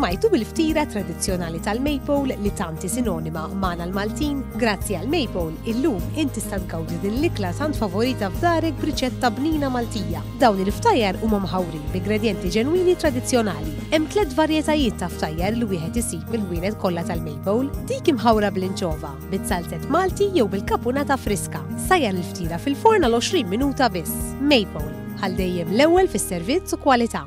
Smajtu bil-ftira tradizzjonali tal-Maypole li tanti sinonima magħna l-Maltin, grazzi għal Maypole illum inti sta tgawdi din l-ikla sant favorita f'darek briċetta bnina Maltija. Dawn il-ftajjar huma mħawrin bi gradjenti ġenwini tradizzjonali. Hemm tliet varjetajiet ta' ftajjar li wieħed isib mill-ħwienet kollha tal-Maypole. Dik imħawra bl-inċova, Bizzalzet Malti jew bil-kapunata friska. Sajjar il-ftira fil-forn għal 20 minuta biss. Maypole, bħal dejjem l-ewwel fis-servizz u kwalità.